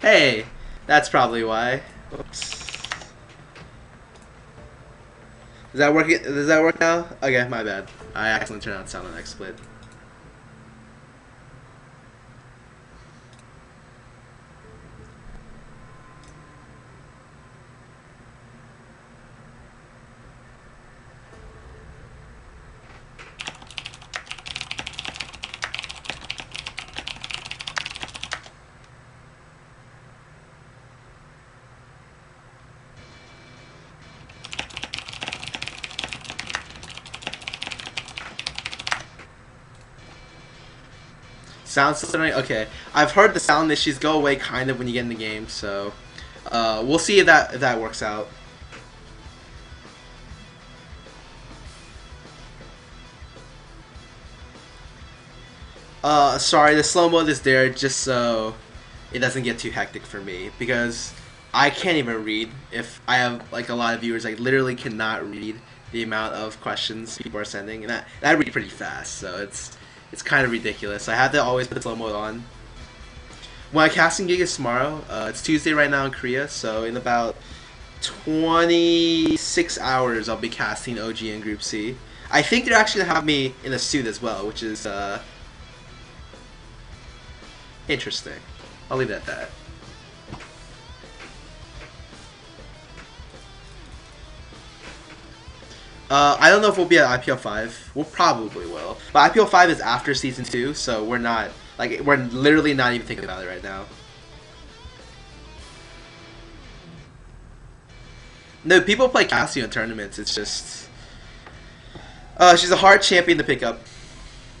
Hey, that's probably why. Oops. Does that work? Does that work now? Okay, my bad. I accidentally turned on sound on XSplit. Okay. I've heard the sound issues go away kind of when you get in the game, so uh, we'll see if that if that works out. Uh, sorry, the slow mode is there just so it doesn't get too hectic for me because I can't even read. If I have like a lot of viewers, I literally cannot read the amount of questions people are sending, and and I read pretty fast, so it's it's kind of ridiculous. I have to always put slow mode on. My casting gig is tomorrow. Uh, it's Tuesday right now in Korea, so in about 26 hours I'll be casting OG in Group C. I think they're actually gonna have me in a suit as well, which is uh, interesting. I'll leave it at that. Uh, I don't know if we'll be at IPL 5. We'll probably will. But IPL 5 is after Season 2, so we're not... Like, we're literally not even thinking about it right now. No, people play Cassio in tournaments. It's just... Uh, she's a hard champion to pick up.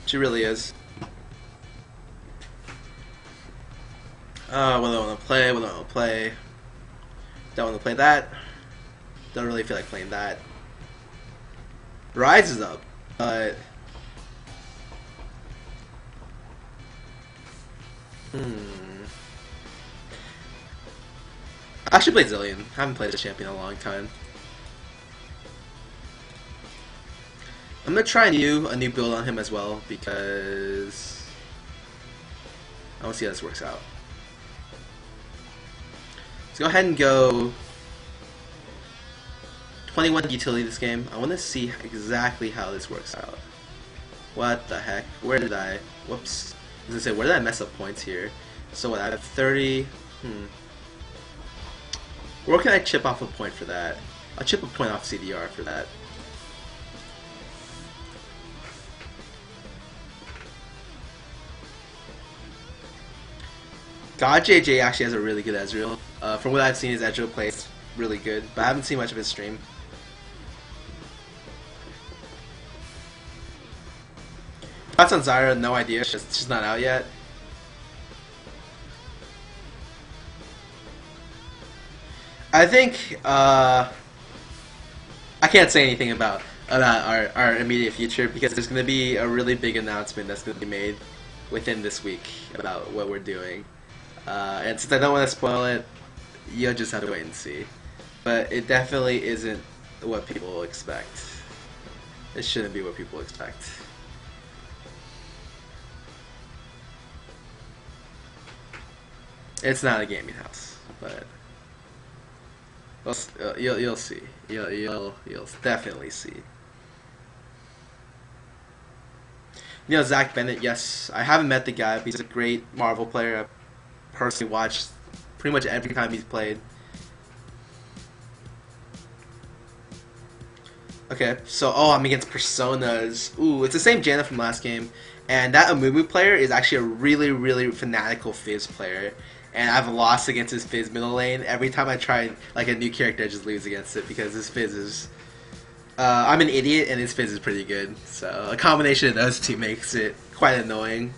She really is. Uh, what do I want to play? What do I want to play? Don't want to play that. Don't really feel like playing that. Rises up, but hmm. I should play Zilean. I haven't played this champion in a long time. I'm gonna try a new a new build on him as well because I want to see how this works out. Let's go ahead and go 21 utility this game. I want to see exactly how this works out. What the heck? Where did I... Whoops. I was to say, where did I mess up points here? So what, I have 30... Hmm. Where can I chip off a point for that? I'll chip a point off CDR for that. God JJ actually has a really good Ezreal. Uh, from what I've seen, his Ezreal plays really good, but I haven't seen much of his stream. Thoughts on Zyra? No idea. She's, she's not out yet. I think uh, I can't say anything about about our, our immediate future because there's going to be a really big announcement that's going to be made within this week about what we're doing. Uh, and since I don't want to spoil it, you'll just have to wait and see. But it definitely isn't what people expect. It shouldn't be what people expect. It's not a gaming house, but uh, you'll you'll see. You'll you'll you'll definitely see. You know Zach Bennett. Yes, I haven't met the guy. But he's a great Marvel player. I personally watched pretty much every time he's played. Okay, so oh, I'm against Personas. Ooh, it's the same Janna from last game, and that Amumu player is actually a really, really fanatical Fizz player and I've lost against his Fizz middle lane. Every time I try like a new character, I just lose against it because his Fizz is. Uh, I'm an idiot, and his Fizz is pretty good. So a combination of those two makes it quite annoying.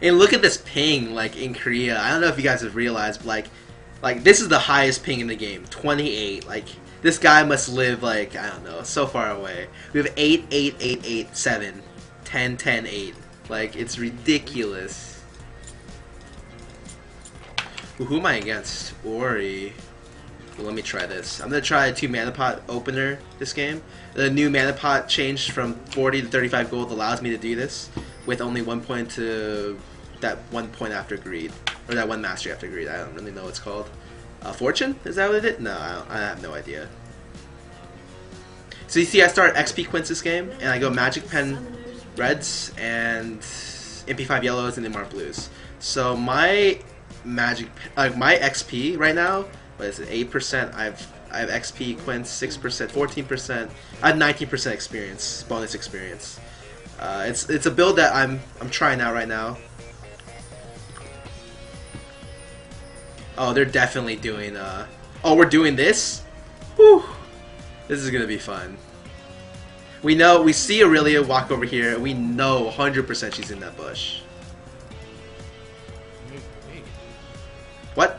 And look at this ping, like in Korea. I don't know if you guys have realized, but like, like this is the highest ping in the game, 28. Like this guy must live like I don't know, so far away. We have eight, eight, eight, eight, seven. 10, 10, 8. Like, it's ridiculous. Who am I against? Ori. Well, let me try this. I'm gonna try a two mana pot opener this game. The new mana pot changed from 40 to 35 gold allows me to do this. with only one point to that one point after greed or that one mastery after greed. I don't really know what it's called. Uh, Fortune is that what it is? No, I, I have no idea. So you see, I start XP Quints this game, and I go Magic Pen Reds and MP5 Yellows and MR Blues. So my Magic, like my XP right now, what is it? Eight percent. I've I have XP Quints six percent, fourteen percent. I have nineteen percent experience, bonus experience. Uh, it's it's a build that I'm I'm trying out right now. Oh, they're definitely doing. Uh... Oh, we're doing this. Whew. This is gonna be fun. We know we see Aurelia walk over here. We know 100% she's in that bush. What?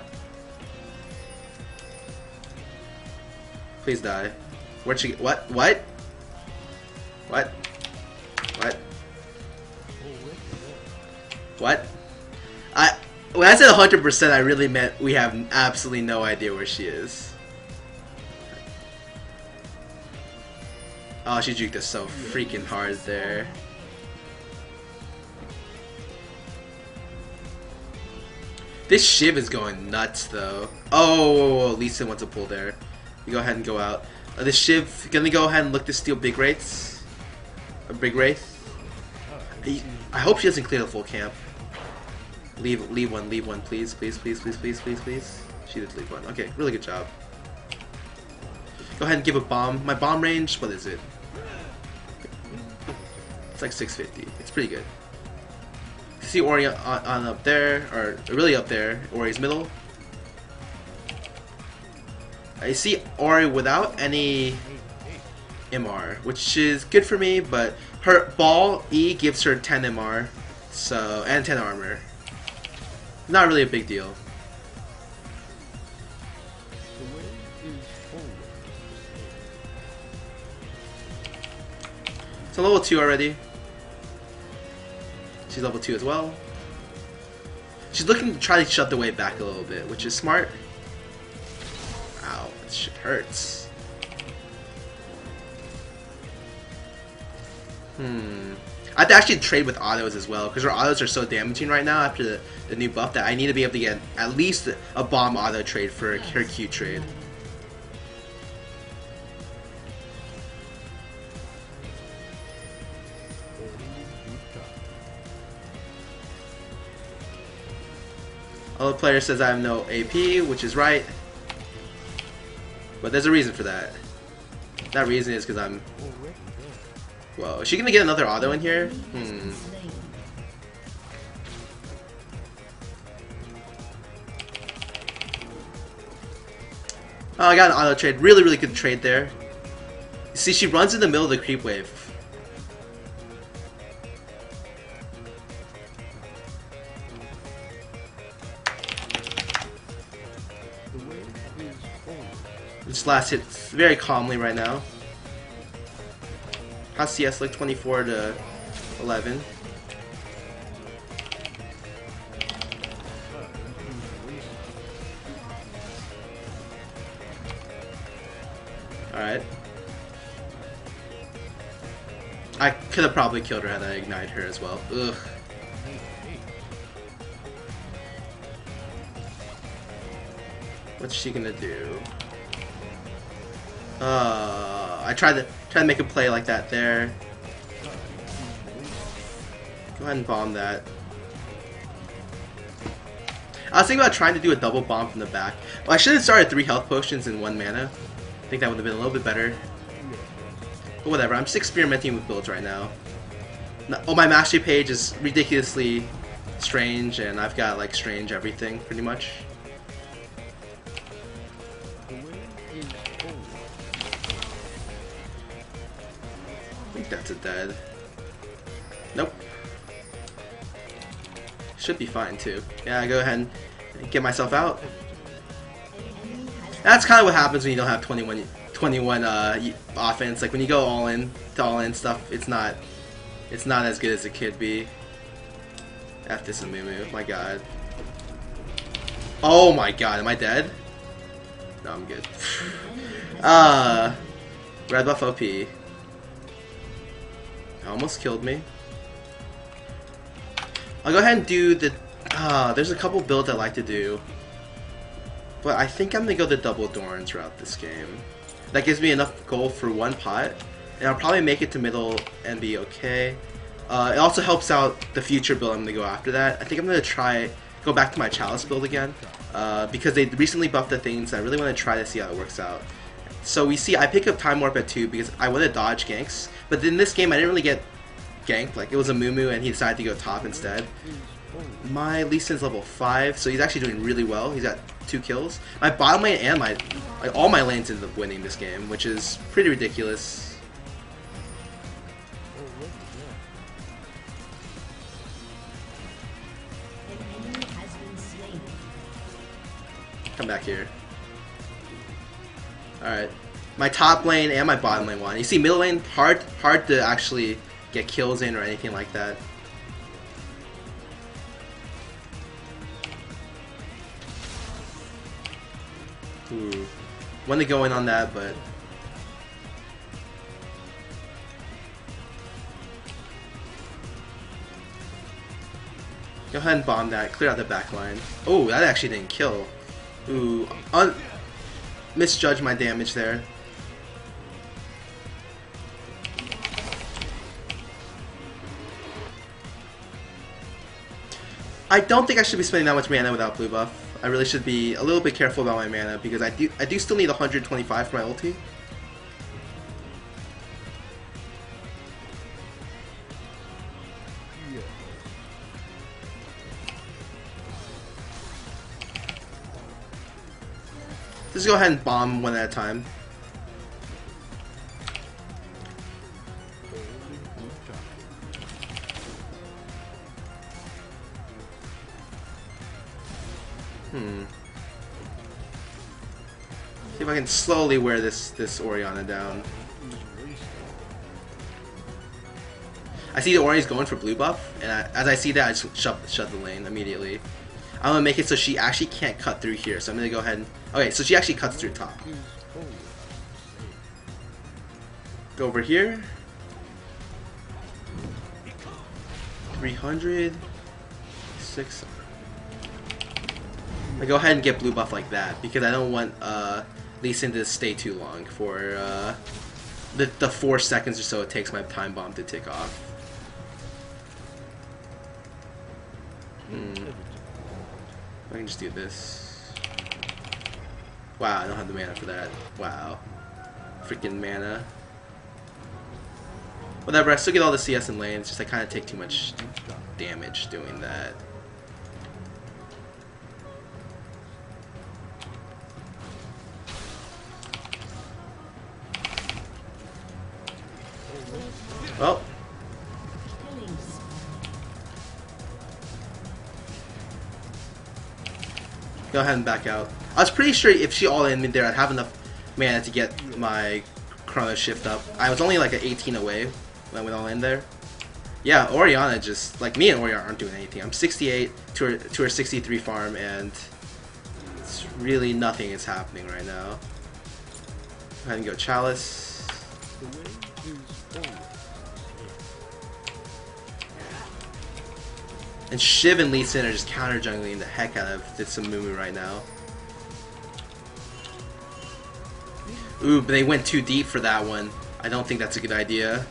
Please die. Where'd she? What? What? What? What? What? I when I said 100%, I really meant we have absolutely no idea where she is. Oh, she juked us so freaking hard there. This Shiv is going nuts, though. Oh, Lisa wants to pull there. We go ahead and go out. Uh, this Shiv, gonna go ahead and look to steal Big Wraiths. A Big Wraith. I hope she doesn't clear the full camp. Leave, leave one, leave one, please, please, please, please, please, please, please. She did leave one. Okay, really good job. Go ahead and give a bomb. My bomb range, what is it? It's like 650. It's pretty good. See Ori on, on up there, or really up there. Ori's middle. I see Ori without any MR, which is good for me, but her ball E gives her 10 MR, so and 10 armor. Not really a big deal. It's a level 2 already. She's level 2 as well. She's looking to try to shut the wave back a little bit, which is smart. Ow, this shit hurts. Hmm. I have to actually trade with autos as well, because her autos are so damaging right now after the, the new buff that I need to be able to get at least a bomb auto trade for her Q trade. Other player says I have no AP, which is right. But there's a reason for that. That reason is because I'm Whoa, is she gonna get another auto in here? Hmm. Oh, I got an auto trade. Really, really good trade there. See, she runs in the middle of the creep wave. This last hit very calmly right now. How's CS like 24 to 11? Alright. I could have probably killed her had I ignited her as well. Ugh. What's she gonna do? Uh, I tried to try to make a play like that there. Go ahead and bomb that. I was thinking about trying to do a double bomb from the back. Well, I should have started three health potions in one mana. I think that would have been a little bit better. But whatever, I'm just experimenting with builds right now. Oh, my mastery page is ridiculously strange, and I've got like strange everything, pretty much. Should be fine too. Yeah, go ahead and get myself out. That's kind of what happens when you don't have 21, 21 uh, offense. Like when you go all in to all in stuff, it's not, it's not as good as it could be. F this Amumu, my god. Oh my god, am I dead? No, I'm good. uh, red buff OP. Almost killed me. I'll go ahead and do the... Uh, there's a couple builds I like to do. But I think I'm going to go the double Dorns route this game. That gives me enough gold for one pot. And I'll probably make it to middle and be okay. Uh, it also helps out the future build I'm going to go after that. I think I'm going to try... Go back to my Chalice build again. Uh, because they recently buffed the things. I really want to try to see how it works out. So we see I pick up Time Warp at 2 because I want to dodge ganks. But in this game I didn't really get ganked. Like it was a Mumu, and he decided to go top instead. My Lee Sin's level 5, so he's actually doing really well. He's got two kills. My bottom lane and my like all my lanes ended up winning this game, which is pretty ridiculous. Come back here. Alright. My top lane and my bottom lane won. You see middle lane hard hard to actually get kills in or anything like that. Ooh. Want to go in on that, but Go ahead and bomb that. Clear out the back line. Oh, that actually didn't kill. Ooh, un misjudged my damage there. I don't think I should be spending that much mana without blue buff. I really should be a little bit careful about my mana because I do I do still need 125 for my ulti. Just go ahead and bomb one at a time. Can slowly wear this this Orianna down. I see the Orianna's going for blue buff, and I, as I see that, I just shut shut the lane immediately. I'm gonna make it so she actually can't cut through here. So I'm gonna go ahead and okay. So she actually cuts through top. Go over here. 300. Six. I go ahead and get blue buff like that because I don't want uh, Lee Sin to stay too long for uh, the the four seconds or so it takes my time bomb to tick off. Hmm. I can just do this. Wow, I don't have the mana for that. Wow. Freaking mana. Whatever, I still get all the CS in lane, it's just I kind of take too much damage doing that. Ahead and back out. I was pretty sure if she all in me there, I'd have enough mana to get my Chrono Shift up. I was only like an 18 away when I went all in there. Yeah, Orianna just, like me and Orianna aren't doing anything. I'm 68 to her, to her 63 farm and it's really nothing is happening right now. Go ahead and go Chalice. And Shiv and Lee Sin are just counter jungling the heck out of this Mumu right now. Ooh, but they went too deep for that one. I don't think that's a good idea.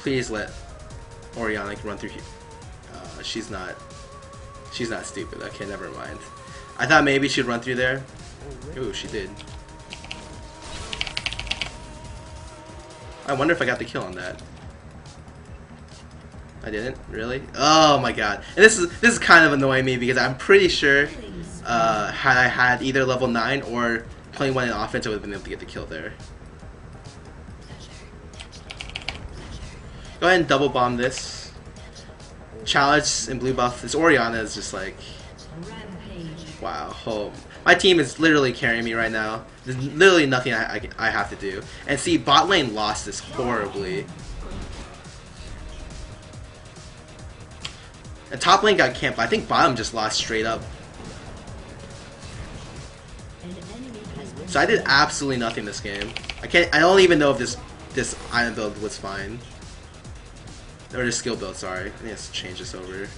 Please let Orianna run through here. Uh, she's not. She's not stupid. Okay, never mind. I thought maybe she'd run through there. Ooh, she did. I wonder if I got the kill on that. I didn't, really? Oh my god. And this is this is kind of annoying me because I'm pretty sure uh, had I had either level 9 or playing one in offense I would have been able to get the kill there. Go ahead and double bomb this. Challenge and blue buff. This Orianna is just like Wow. Oh, my team is literally carrying me right now. There's literally nothing I, I, I have to do. And see, bot lane lost this horribly. And top lane got camped. I think bottom just lost straight up. So I did absolutely nothing this game. I can't. I don't even know if this this item build was fine. Or this skill build. Sorry. I need to change this over.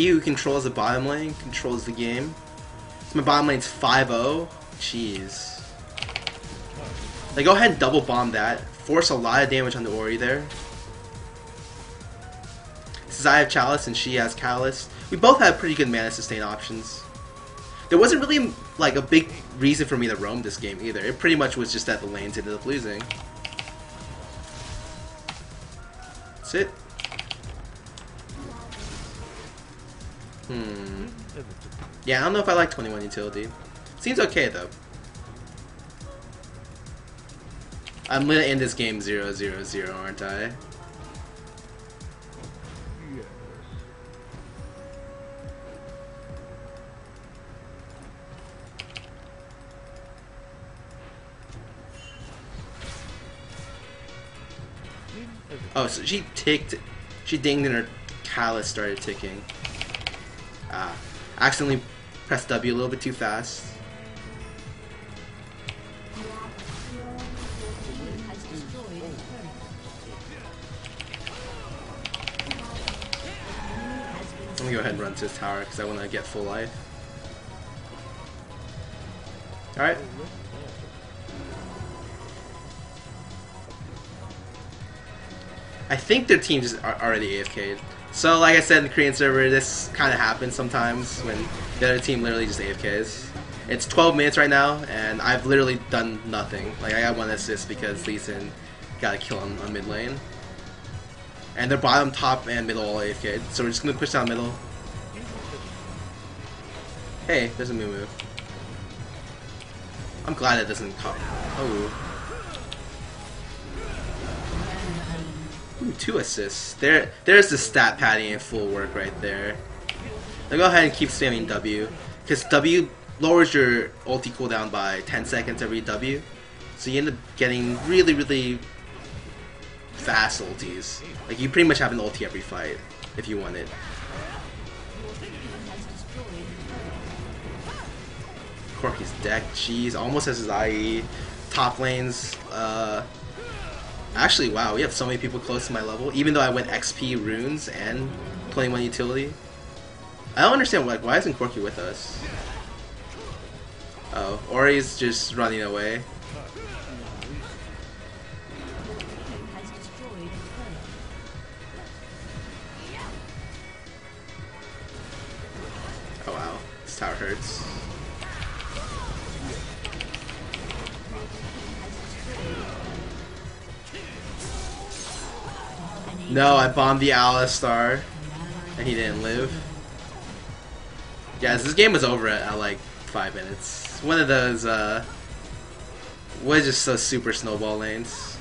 He who controls the bottom lane controls the game. So my bottom lane's 5-0. Jeez. Like, go ahead and double bomb that. Force a lot of damage on the Ori there. Since I have Chalice and she has Callus, we both have pretty good mana sustain options. There wasn't really like a big reason for me to roam this game either. It pretty much was just that the lanes ended up losing. That's it. Hmm. Yeah, I don't know if I like 21 utility. Seems okay though. I'm gonna end this game 0 0 0, aren't I? Yes. Oh, so she ticked. She dinged and her callus started ticking. Ah. Accidentally pressed W a little bit too fast. I'm gonna go ahead and run to this tower because I want to get full life. Alright. I think their teams are already AFK'd. So, like I said in the Korean server, this kind of happens sometimes when the other team literally just AFKs. It's 12 minutes right now, and I've literally done nothing. Like, I got one assist because Lee Sin got a kill on, on mid lane. And their bottom, top, and middle all AFK'd. So we're just gonna push down middle. Hey, there's a Moo Moo. I'm glad it doesn't come. Oh. Ooh, two assists. There, there's the stat padding in full work right there. Now go ahead and keep spamming W, because W lowers your ulti cooldown by 10 seconds every W, so you end up getting really, really fast ultis. Like you pretty much have an ulti every fight if you want it. Corki's deck, jeez, almost has his IE. Top lanes, uh, Actually, wow, we have so many people close to my level, even though I went XP runes and 21 utility. I don't understand, like, why isn't Corki with us? Oh, Ori's just running away. Oh wow, this tower hurts. No, I bombed the Alistar, and he didn't live. Yes, this game was over at, at like five minutes. One of those, uh, was just so super snowball lanes.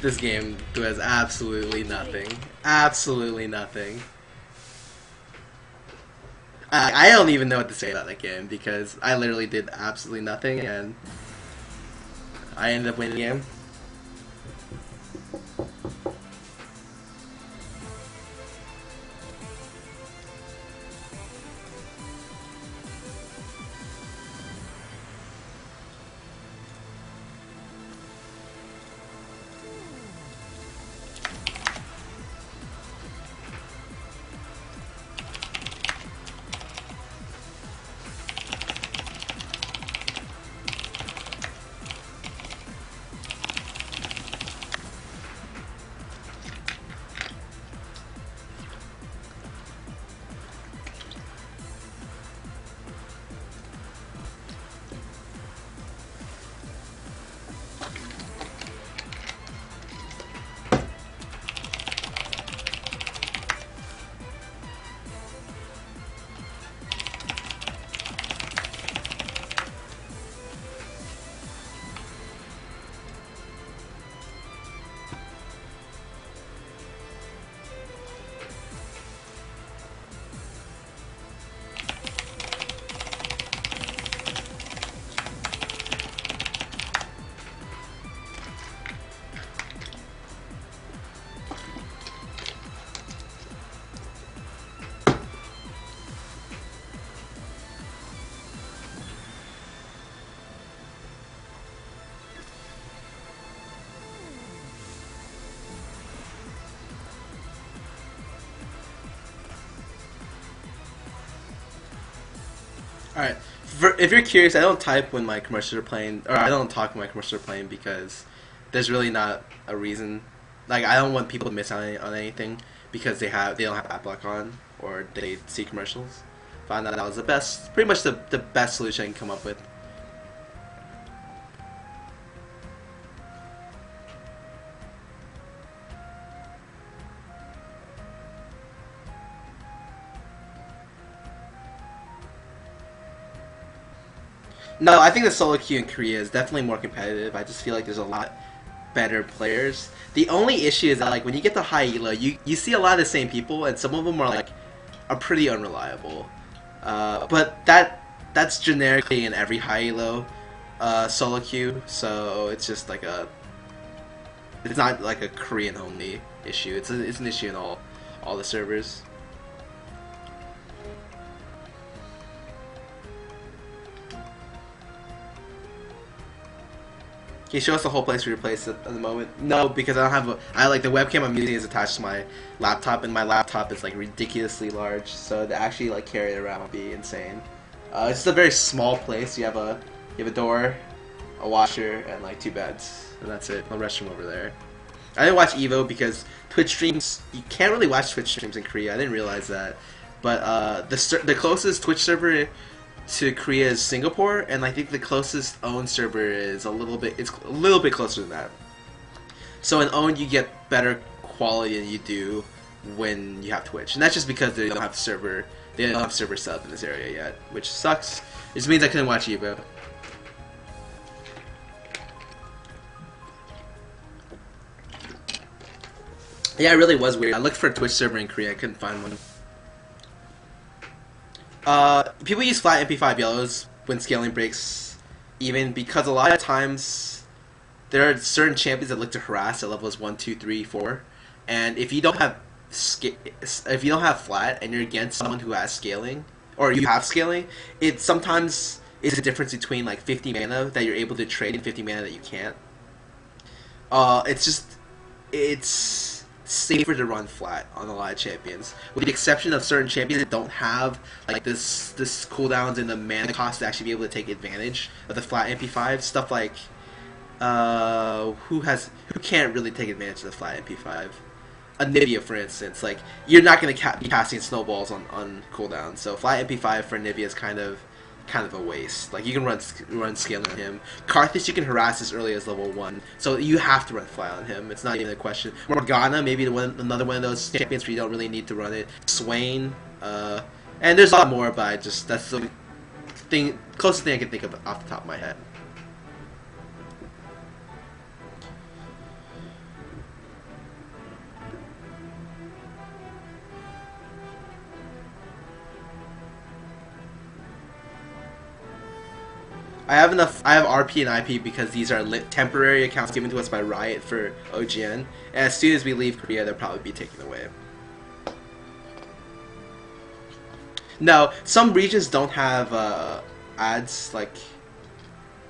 This game does absolutely nothing. Absolutely nothing. I, I don't even know what to say about that game because I literally did absolutely nothing and I ended up winning the game. If you're curious, I don't type when my commercials are playing, or I don't talk when my commercials are playing because there's really not a reason. Like I don't want people to miss out on, on anything because they have they don't have ad block on or they see commercials. Found that that was the best, pretty much the the best solution I can come up with. No, I think the solo queue in Korea is definitely more competitive. I just feel like there's a lot better players. The only issue is that like when you get to high elo, you you see a lot of the same people, and some of them are like are pretty unreliable. Uh, but that that's generically in every high elo uh, solo queue, so it's just like a it's not like a Korean only issue. It's a, it's an issue in all all the servers. Can you show us the whole place we replaced at, the moment? No, because I don't have a. I like the webcam I'm using is attached to my laptop, and my laptop is like ridiculously large, so to actually like carry it around would be insane. Uh, it's just a very small place. You have a you have a door, a washer, and like two beds, and that's it. No restroom over there. I didn't watch Evo because Twitch streams. You can't really watch Twitch streams in Korea. I didn't realize that, but uh, the the closest Twitch server to Korea is Singapore, and I think the closest Own3d server is a little bit. It's a little bit closer than that. So in Own3d, you get better quality than you do when you have Twitch, and that's just because they don't have server. They don't have server sub in this area yet, which sucks. It just means I couldn't watch Evo. Yeah, it really was weird. I looked for a Twitch server in Korea, I couldn't find one. Uh, people use flat MP5 yellows when scaling breaks even because a lot of times there are certain champions that look to harass at levels 1, 2, 3, 4. And if you don't have if you don't have flat and you're against someone who has scaling or you have scaling, it sometimes is a difference between like 50 mana that you're able to trade and 50 mana that you can't. Uh, it's just it's safer to run flat on a lot of champions, with the exception of certain champions that don't have like this this cooldowns and the mana cost to actually be able to take advantage of the flat MP5 stuff like uh, who has who can't really take advantage of the flat MP5. Anivia, for instance, like you're not going to ca- be casting snowballs on on cooldown, so flat MP5 for Anivia is kind of kind of a waste. Like you can run run scaling on him. Karthus you can harass as early as level one, so you have to run fly on him. It's not even a question. Morgana maybe one, another one of those champions where you don't really need to run it. Swain, uh, and there's a lot more, but I just that's the thing closest thing I can think of off the top of my head. I have enough. I have RP and IP because these are temporary accounts given to us by Riot for OGN. And as soon as we leave Korea, they'll probably be taken away. No, some regions don't have uh, ads like,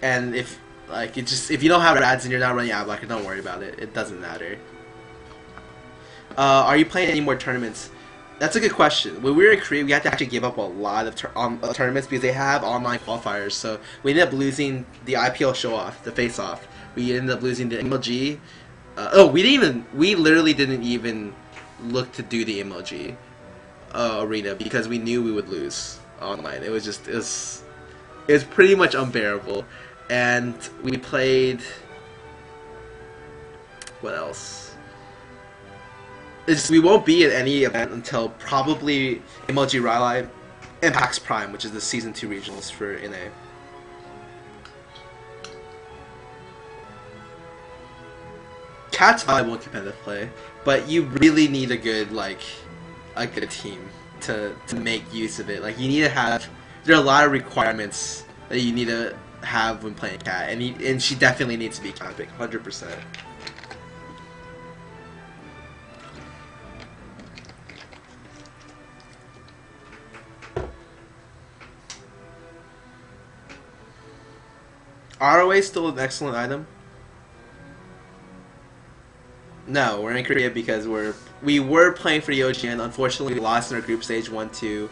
and if like it just if you don't have ads and you're not running ad blocker, don't worry about it. It doesn't matter. Uh, are you playing any more tournaments? That's a good question. When we were in Korea, we had to actually give up a lot of tur- um, uh, tournaments because they have online qualifiers. So we ended up losing the IPL show off, the face off. We ended up losing the MLG. Uh, oh, we didn't even. We literally didn't even look to do the MLG uh, arena because we knew we would lose online. It was just it was it was pretty much unbearable, and we played. What else? It's, we won't be at any event until probably MLG Raleigh and PAX Prime, which is the Season 2 regionals for NA. Kat's probably won't competitive play, but you really need a good, like, a good team to, to make use of it. Like, you need to have, there are a lot of requirements that you need to have when playing Kat, and, and she definitely needs to be Cat pick, 100%. ROA still an excellent item. No, we're in Korea because we're we were playing for the. Unfortunately, we lost in our group stage one two.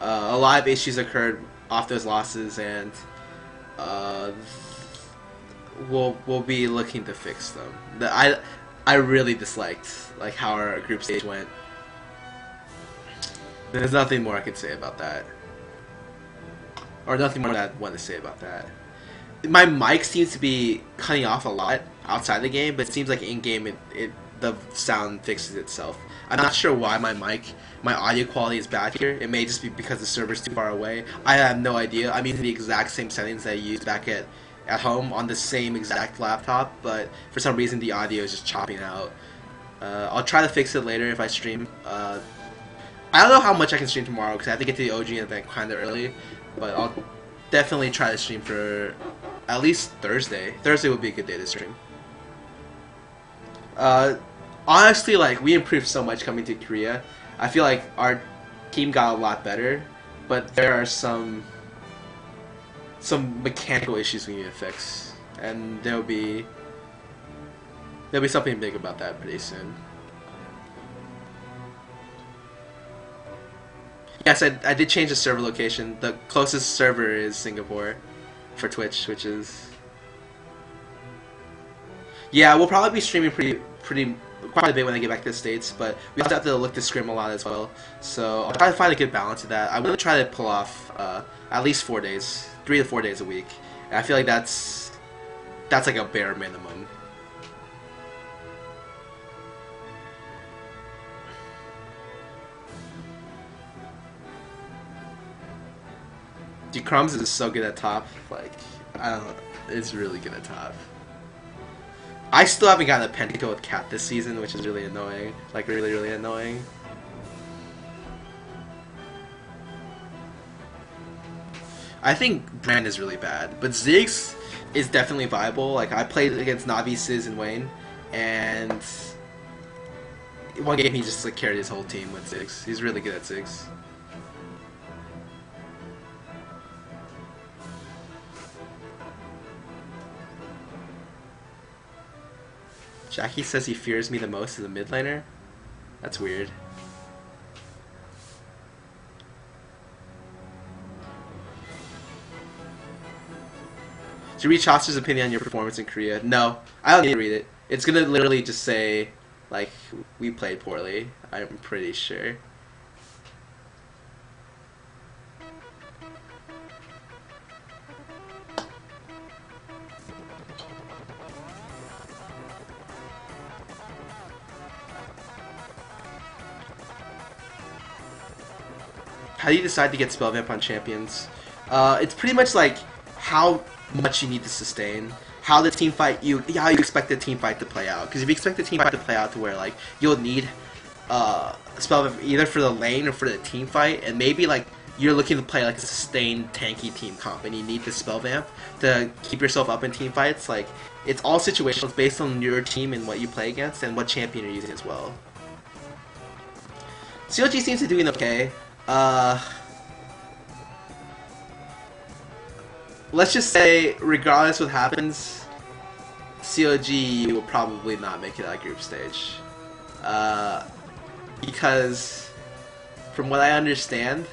Uh, a lot of issues occurred off those losses, and uh, we'll we'll be looking to fix them. The, I I really disliked like how our group stage went. There's nothing more I can say about that, or nothing more that I want to say about that. My mic seems to be cutting off a lot outside the game, but it seems like in game it, it the sound fixes itself. I'm not sure why my mic, my audio quality is bad here. It may just be because the server's too far away. I have no idea. I'm using the exact same settings that I used back at at home on the same exact laptop, but for some reason the audio is just chopping out. Uh, I'll try to fix it later if I stream. Uh, I don't know how much I can stream tomorrow because I have to get to the OG event kind of early, but I'll definitely try to stream for at least Thursday. Thursday would be a good day to stream. Uh, honestly, like we improved so much coming to Korea. I feel like our team got a lot better, but there are some some mechanical issues we need to fix, and there'll be there'll be something big about that pretty soon. Yes, I, I did change the server location. The closest server is Singapore for Twitch, which is yeah, we'll probably be streaming pretty pretty quite a bit when I get back to the states, but we also have to look to scrim a lot as well. So I'll try to find a good balance of that. I'm gonna try to pull off uh, at least four days, three to four days a week. And I feel like that's that's like a bare minimum. Dude, Crumbs is so good at top. Like, I don't know. It's really good at top. I still haven't gotten a pentakill with Kat this season, which is really annoying. Like, really, really annoying. I think Brand is really bad, but Ziggs is definitely viable. Like, I played against Navi, Sizz, and Wayne, and one game he just like carried his whole team with Ziggs. He's really good at Ziggs. Jackie says he fears me the most as a mid laner? That's weird. Did you read Chauster's opinion on your performance in Korea? No, I don't need to read it. It's gonna literally just say, like, we played poorly. I'm pretty sure. How do you decide to get spell vamp on champions? Uh, it's pretty much like how much you need to sustain, how the team fight you, how you expect the team fight to play out. Because if you expect the team fight to play out to where like you'll need uh, spell vamp either for the lane or for the team fight, and maybe like you're looking to play like a sustained tanky team comp, and you need the spell vamp to keep yourself up in team fights. Like it's all situational. Based on your team and what you play against and what champion you're using as well. COG seems to be doing okay. Uh, let's just say, regardless what happens, CLG will probably not make it out group stage. Uh, because, from what I understand,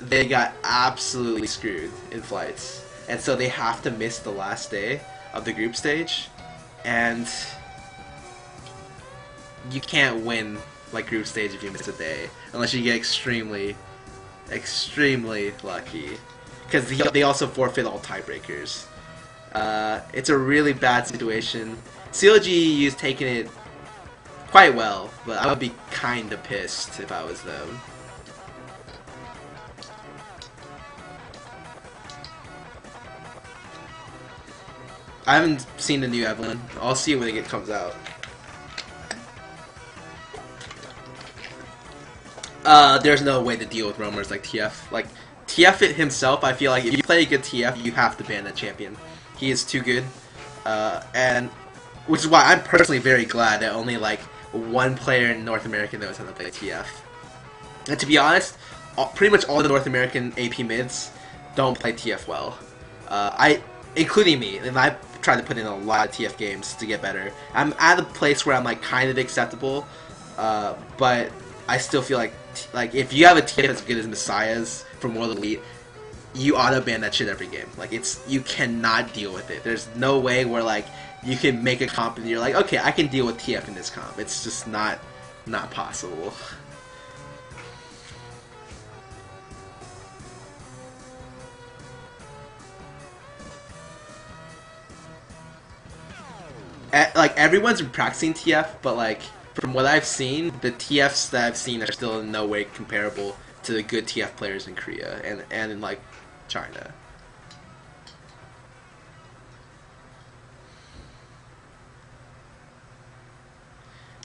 they got absolutely screwed in flights. And so they have to miss the last day of the group stage. And you can't win like group stage if you miss a day, unless you get extremely, extremely lucky. Because they also forfeit all tiebreakers. Uh, it's a really bad situation. CLG is taking it quite well, but I would be kind of pissed if I was them. I haven't seen the new Evelynn. I'll see it when it comes out. Uh, there's no way to deal with roamers like TF. Like, TF it himself, I feel like if you play a good TF, you have to ban that champion. He is too good. Uh, and, which is why I'm personally very glad that only, like, one player in North America knows how to play TF. And to be honest, all, pretty much all the North American AP mids don't play TF well. Uh, I, including me, and I tried to put in a lot of TF games to get better. I'm at a place where I'm, like, kind of acceptable, uh, but I still feel like like if you have a TF as good as Misaya's from World Elite, you auto ban that shit every game. Like it's you cannot deal with it. There's no way where like you can make a comp and you're like, okay, I can deal with TF in this comp. It's just not not possible. Like everyone's practicing TF, but like from what I've seen, the TFs that I've seen are still in no way comparable to the good TF players in Korea and and in like China.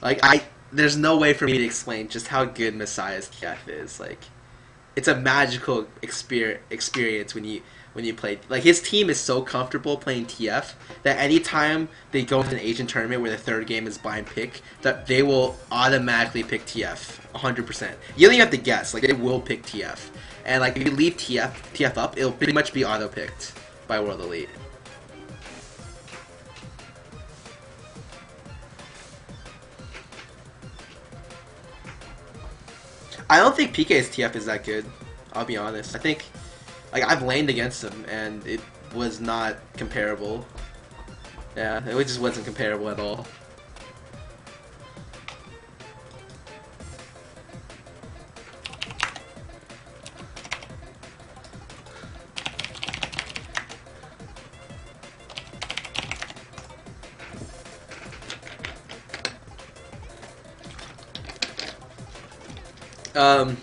Like I, there's no way for me to explain just how good Misaya's TF is. Like, it's a magical exper- experience when you when you play. Like his team is so comfortable playing TF that anytime they go into an Asian tournament where the third game is blind pick, that they will automatically pick TF 100%. You don't even have to guess. Like they will pick TF, and like if you leave TF TF up, it'll pretty much be auto picked by World Elite. I don't think PK's TF is that good. I'll be honest. I think, like, I've laned against him, and it was not comparable. Yeah, it just wasn't comparable at all. Um,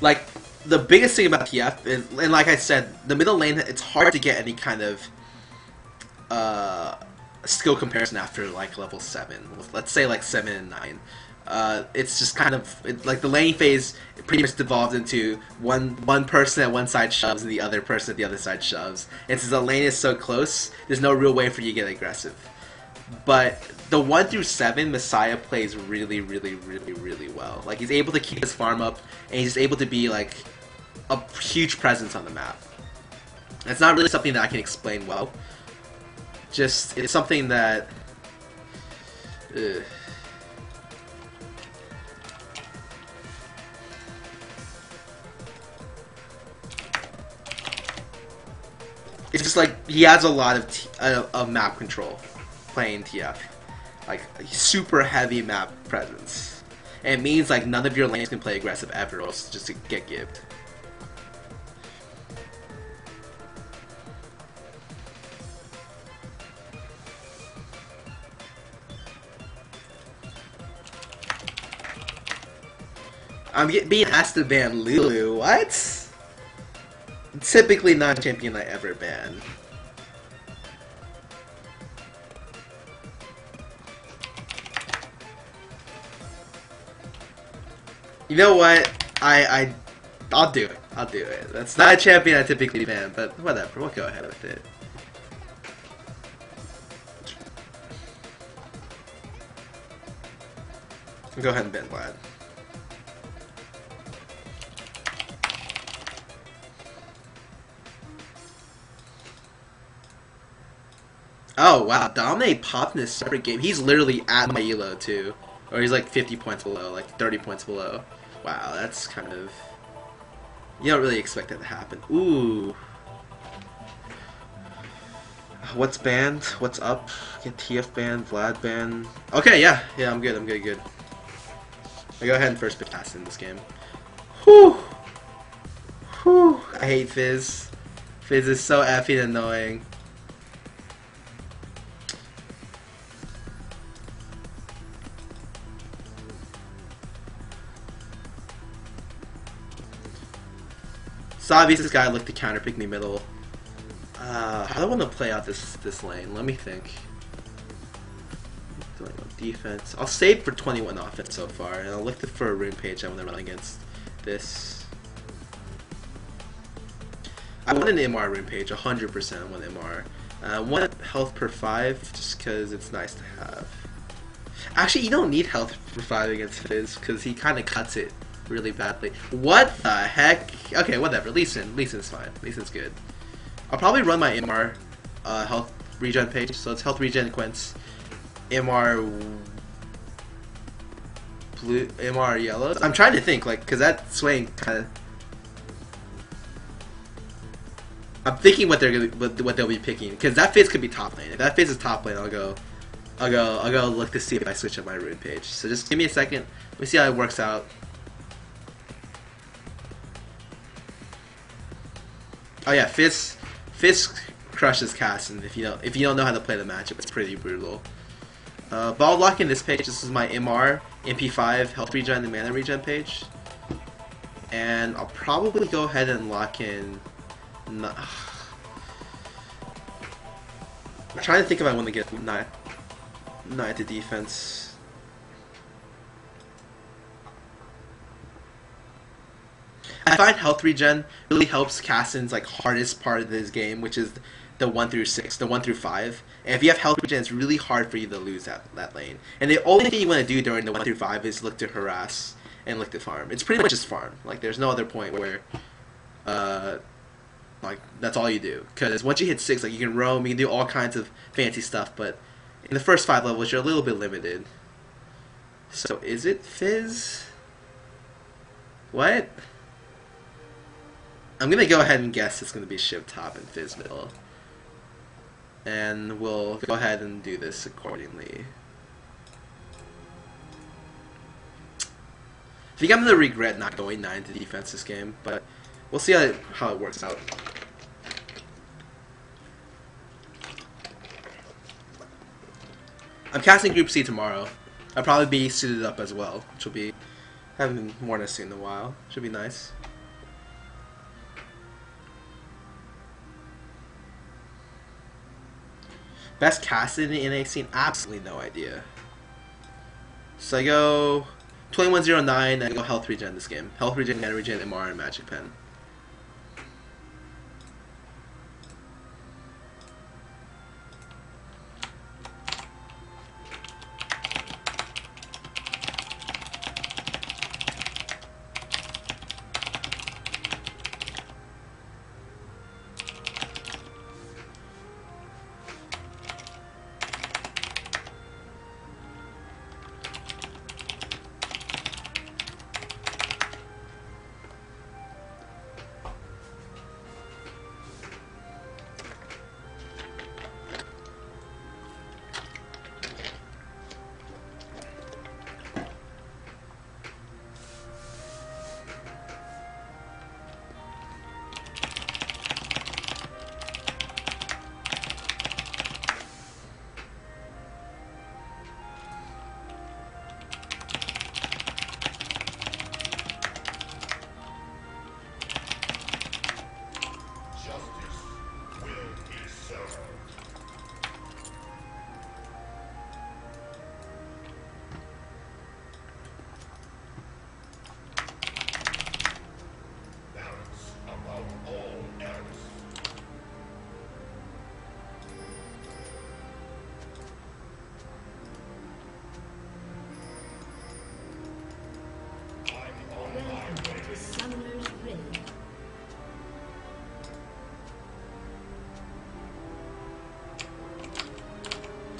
like the biggest thing about TF is, and like I said, the middle lane. It's hard to get any kind of uh, skill comparison after like level seven. Let's say like seven and nine. Uh, it's just kind of it, like the lane phase pretty much devolved into one one person at one side shoves and the other person at the other side shoves. And since the lane is so close, there's no real way for you to get aggressive. But the one through seven, Misaya plays really, really, really, really well. Like he's able to keep his farm up, and he's able to be like a huge presence on the map. It's not really something that I can explain well. Just it's something that. Ugh. It's just like he has a lot of t- uh, of map control playing TF. Like super heavy map presence. And it means like none of your lanes can play aggressive ever, or else just to get gibbed. I'm get, being asked to ban Lulu. What? Typically not a champion I ever ban. You know what? I I I'll do it. I'll do it. That's not a champion I typically ban, but whatever. We'll go ahead with it. Go ahead and ban Vlad. Oh wow, Dominate popped in a separate game. He's literally at my elo too. Or he's like 50 points below, like 30 points below. Wow, that's kind of... You don't really expect that to happen. Ooh. What's banned? What's up? Get TF banned, Vlad banned. Okay, yeah. Yeah, I'm good, I'm good, good. I go ahead and first pick Aston in this game. Whew. Whew. I hate Fizz. Fizz is so effing annoying. So obviously this guy looked to counter pick me middle. Uh, how do I want to play out this this lane? Let me think. 21 defense. I'll save for 21 offense so far, and I'll look for a rune page I want to run against this. I want an MR rune page, 100% I want MR. Uh, one health per 5, just because it's nice to have. Actually, you don't need health per 5 against Fizz, because he kind of cuts it really badly. What the heck? Okay, whatever. Lee Sin. Lee Sin's fine. Lee Sin's good. I'll probably run my MR uh, health regen page. So it's health regen quints. MR blue, MR yellow. I'm trying to think, like, cause that swing kind of. I'm thinking what they're gonna what, what they'll be picking because that Fizz could be top lane. If that Fizz is top lane, I'll go, I'll go, I'll go look to see if I switch up my rune page. So just give me a second. Me see how it works out. Oh yeah, Fizz, Fizz crushes Cass, and if you don't if you don't know how to play the matchup, it's pretty brutal. Uh, but I'll lock in this page. This is my MR, MP5, health regen, and mana regen page. And I'll probably go ahead and lock in. I'm trying to think if I want to get Knight, Knight to defense. I find health regen really helps Cassio's like hardest part of this game, which is the one through six, the one through five. And if you have health regen, it's really hard for you to lose that that lane. And the only thing you want to do during the one through five is look to harass and look to farm. It's pretty much just farm. Like there's no other point where, uh, like that's all you do. Because once you hit six, like you can roam, you can do all kinds of fancy stuff. But in the first five levels, you're a little bit limited. So is it Fizz? What? I'm gonna go ahead and guess it's gonna be Shiv top and Fizz middle. And we'll go ahead and do this accordingly. I think I'm gonna regret not going 9 to defense this game, but we'll see how it, how it works out. I'm casting Group C tomorrow. I'll probably be suited up as well, which will be haven't worn a suit in a while. Should be nice. Best casted in the NA scene? Absolutely no idea. So I go 2109 and I go health regen this game. Health regen, mana regen, MR, and magic pen.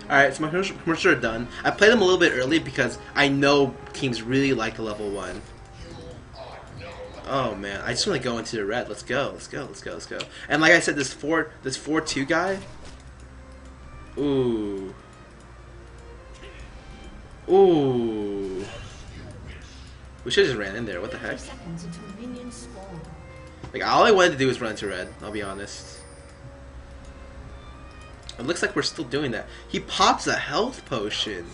Alright, so my commercial commercials are done. I played them a little bit early because I know teams really like the level 1. Oh man, I just want to go into the red. Let's go, let's go, let's go, let's go. And like I said, this 4 this 4-2 guy. Ooh. Ooh. We should have just ran in there, what the heck? Seconds until minions spawn. Like all I wanted to do was run into red, I'll be honest. It looks like we're still doing that. He pops a health potion.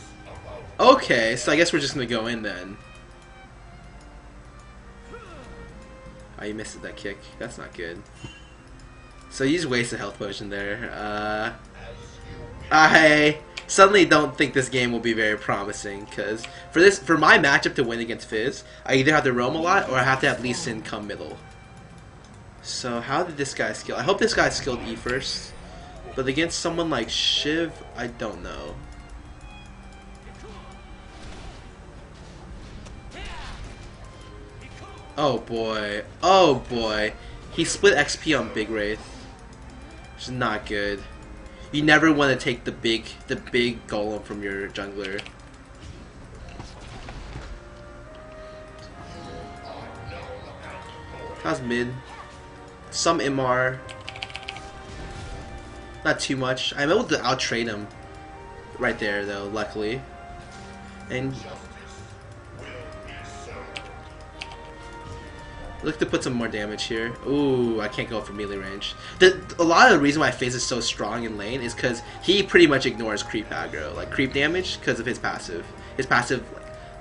Okay, so I guess we're just gonna go in then. Oh, you missed that kick. That's not good. So you just waste a health potion there. Uh, I suddenly don't think this game will be very promising because for this, for my matchup to win against Fizz, I either have to roam a lot or I have to have Lee Sin come middle. So how did this guy skill? I hope this guy skilled E first. But against someone like Shiv, I don't know. Oh boy. Oh boy. He split XP on Big Wraith. Which is not good. You never want to take the big the big golem from your jungler. How's mid? Some MR. Not too much. I'm able to out trade him right there though, luckily. And look to put some more damage here. Ooh, I can't go for melee range. The, a lot of the reason why Fizz is so strong in lane is because he pretty much ignores creep aggro, like creep damage, because of his passive. His passive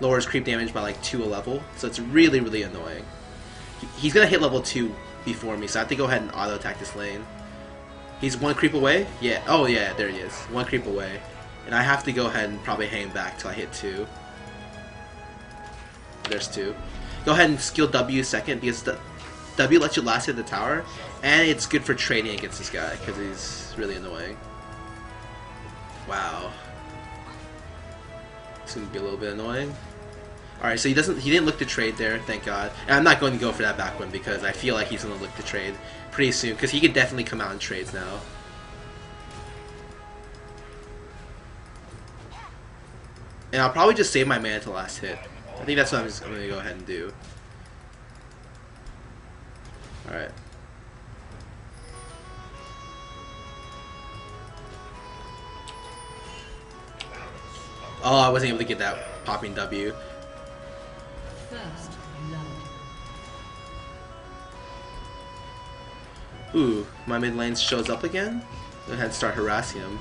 lowers creep damage by like two a level, so it's really really annoying. He- He's gonna hit level two before me, so I have to go ahead and auto attack this lane. He's one creep away. Yeah. Oh yeah, there he is. One creep away, and I have to go ahead and probably hang back till I hit two. There's two. Go ahead and skill W second because the W lets you last hit the tower, and it's good for trading against this guy because he's really annoying. Wow. It's gonna be a little bit annoying. Alright, so he doesn't he didn't look to trade there, thank god. And I'm not going to go for that back one because I feel like he's gonna look to trade pretty soon, because he could definitely come out in trades now. And I'll probably just save my mana to last hit. I think that's what I'm just gonna go ahead and do. Alright. Oh, I wasn't able to get that popping W. First blood. Ooh, my mid lane shows up again. Go ahead and start harassing him.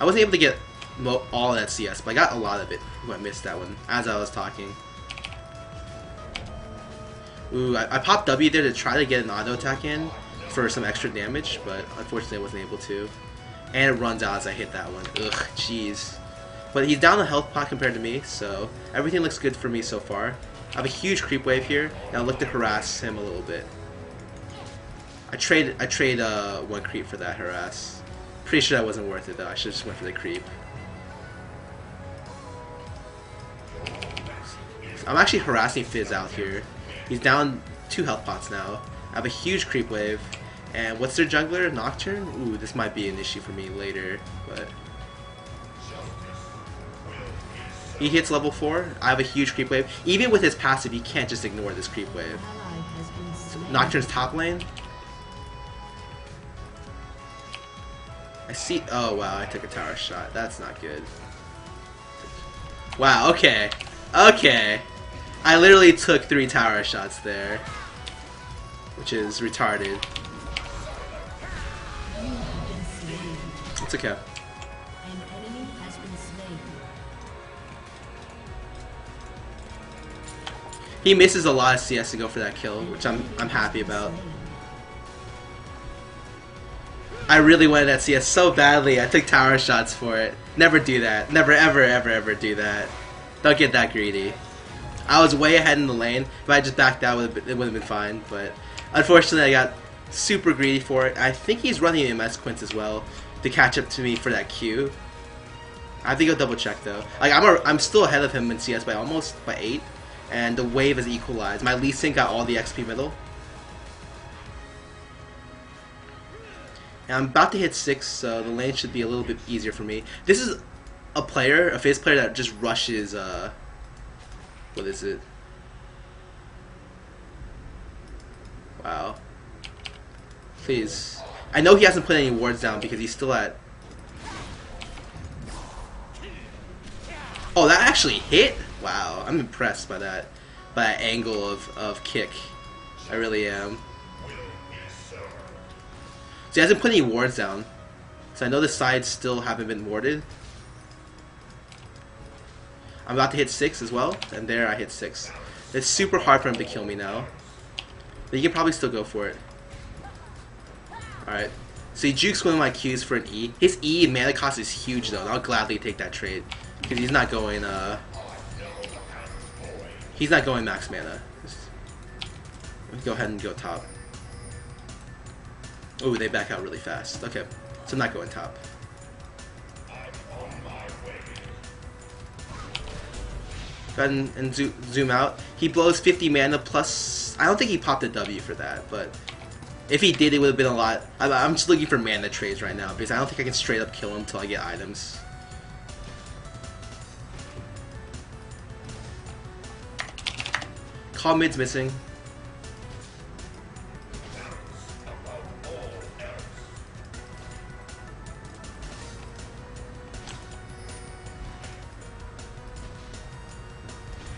I wasn't able to get all that CS, but I got a lot of it. Ooh, I missed that one as I was talking. Ooh, I, I popped W there to try to get an auto attack in for some extra damage, but unfortunately I wasn't able to. And it runs out as I hit that one. Ugh, jeez. But he's down a health pot compared to me, so everything looks good for me so far. I have a huge creep wave here, and I'll look to harass him a little bit. I trade I trade uh, one creep for that harass. Pretty sure that wasn't worth it though. I should just went for the creep. I'm actually harassing Fizz out here. He's down two health pots now. I have a huge creep wave. And what's their jungler? Nocturne? Ooh, this might be an issue for me later, but he hits level 4. I have a huge creep wave. Even with his passive, you can't just ignore this creep wave. Nocturne's top lane. I see. Oh wow, I took a tower shot. That's not good. Wow. Okay. Okay. I literally took three tower shots there, which is retarded. It's okay. He misses a lot of CS to go for that kill, which I'm I'm happy about. I really wanted that CS so badly. I took tower shots for it. Never do that. Never, ever, ever, ever do that. Don't get that greedy. I was way ahead in the lane. If I just backed out, it would have been fine. But unfortunately, I got super greedy for it. I think he's running MS Quints as well to catch up to me for that Q. I have to go double check though. Like I'm, a, I'm still ahead of him in CS by almost by eight, and the wave is equalized. My Lee Sin got all the XP middle. And I'm about to hit six, so the lane should be a little bit easier for me. This is a player, a Fizz player that just rushes. Uh, what is it? Wow. Please. I know he hasn't put any wards down because he's still at. Oh, that actually hit! Wow, I'm impressed by that, by that angle of, of kick. I really am. So he hasn't put any wards down. So I know the sides still haven't been warded. I'm about to hit 6 as well, and there I hit 6. It's super hard for him to kill me now. But he can probably still go for it. Alright. So he jukes one of my Qs for an E. His E mana cost is huge though, and I'll gladly take that trade. Because he's not going, uh... He's not going max mana. Let me go ahead and go top. Oh, they back out really fast. Okay, so I'm not going top. Go ahead and, and zo- zoom out. He blows 50 mana plus. I don't think he popped a W for that, but if he did, it would have been a lot. I'm, I'm just looking for mana trades right now because I don't think I can straight up kill him until I get items. Call mid's missing.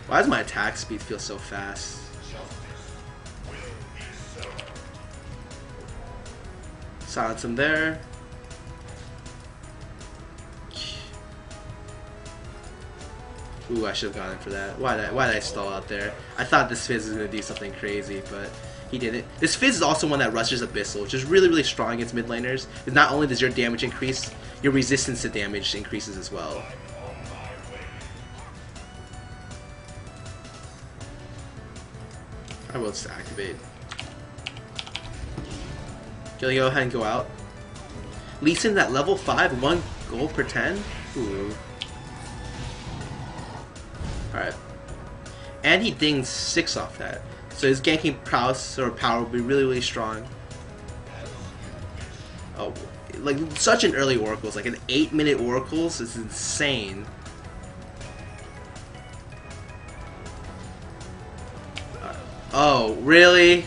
Why does my attack speed feel so fast? Silence him there. Ooh, I should have gone in for that. Why did I, why did I stall out there? I thought this Fizz was going to do something crazy, but he didn't. This Fizz is also one that rushes Abyssal, which is really, really strong against mid laners. Because not only does your damage increase, your resistance to damage increases as well. I will just activate. Gonna go ahead and go out. Lee Sin at level 5, 1 gold per 10? Ooh. And he dings 6 off that. So his ganking prowess or power will be really, really strong. Oh, like such an early Oracles, like an 8 minute Oracles is insane. Uh, oh, really?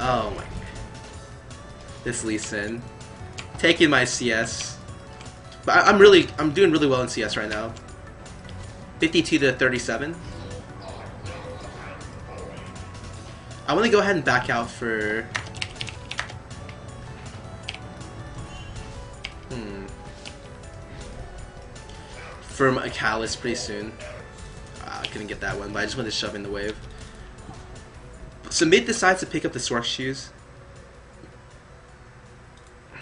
Oh my. This Lee Sin. Taking my CS. But I, I'm really, I'm doing really well in CS right now. 52 to 37. I want to go ahead and back out for. Hmm. For a Chalice pretty soon. Ah, I couldn't get that one, but I just wanted to shove in the wave. So mid decides to pick up the Sorc shoes.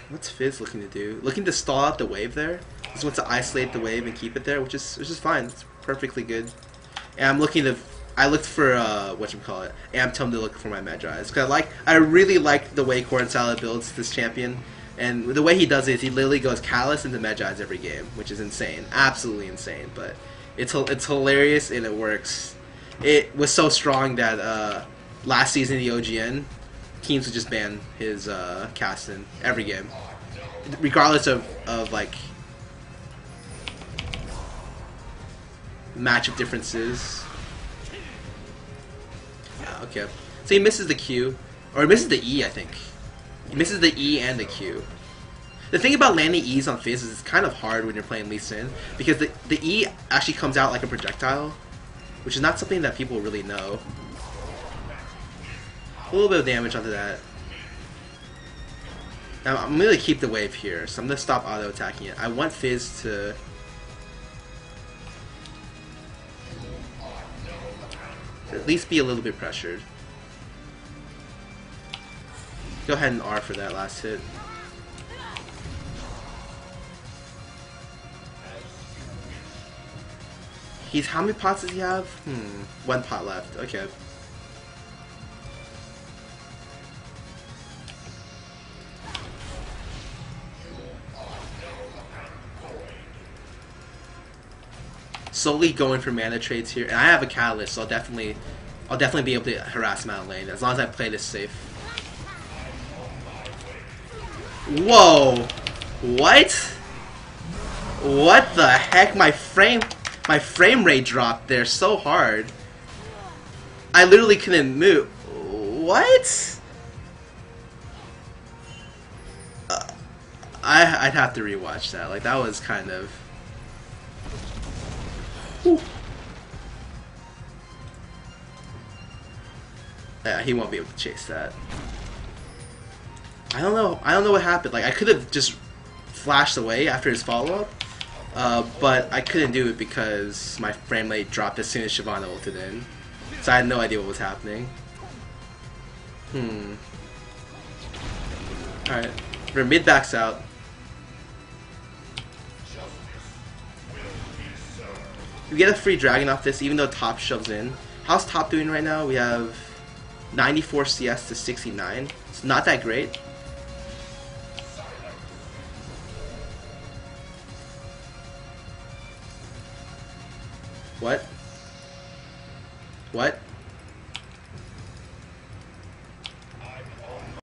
What's Fizz looking to do? Looking to stall out the wave there. He just wants to isolate the wave and keep it there, which is which is fine. It's perfectly good. And I'm looking to. I looked for uh, what you call it. Amp Tome to look for my Mejai's because I like. I really like the way Corn Salad builds this champion, and the way he does it is he literally goes Chalice into Mejai's every game, which is insane, absolutely insane. But it's it's hilarious and it works. It was so strong that uh, last season in the OGN, teams would just ban his uh, casting every game, regardless of, of like matchup differences. Yeah, okay. So he misses the Q, or he misses the E, I think. He misses the E and the Q. The thing about landing E's on Fizz is it's kind of hard when you're playing Lee Sin, because the, the E actually comes out like a projectile, which is not something that people really know. A little bit of damage onto that. Now, I'm going to keep the wave here, so I'm going to stop auto-attacking it. I want Fizz to... to at least be a little bit pressured. Go ahead and R for that last hit. He's how many pots does he have? Hmm, one pot left. Okay. Slowly going for mana trades here, and I have a catalyst, so I'll definitely, I'll definitely be able to harass out lane as long as I play this safe. Whoa! What? What the heck? My frame, my frame rate dropped there so hard. I literally couldn't move. What? Uh, I I'd have to rewatch that. Like that was kind of. Yeah, he won't be able to chase that. I don't know. I don't know what happened. Like I could have just flashed away after his follow up, uh, but I couldn't do it because my frame rate dropped as soon as Shyvana ulted in. So I had no idea what was happening. Hmm. Alright. We're mid backs out. We get a free dragon off this even though top shoves in. How's top doing right now? We have 94 CS to 69. It's not that great. What? What?